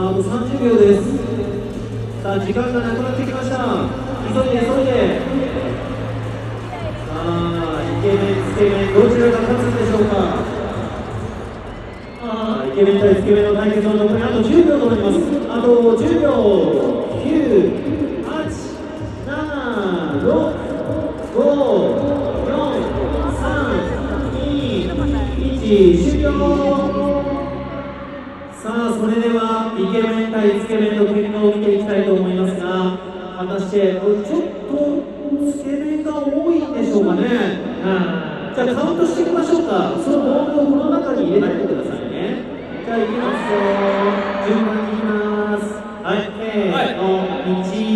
あと30秒です。さあ時間がなくなってきました。急いで急いで。さあイケメンつけ麺どちらが勝つんでしょうか。あイケメン対つけ麺の対決は残りあと10秒となります。あと10秒。9 8 7 6 5 4 3 2 1終了。さあそれではイケメン対つけ麺の結果を見ていきたいと思いますが果たしてちょっとつけ麺が多いんでしょうかね、はい、じゃあカウントしていきましょうか。そのボールをこの中に入れてってくださいね。じゃあいきますよ。順番にいきます。はい。せーの、1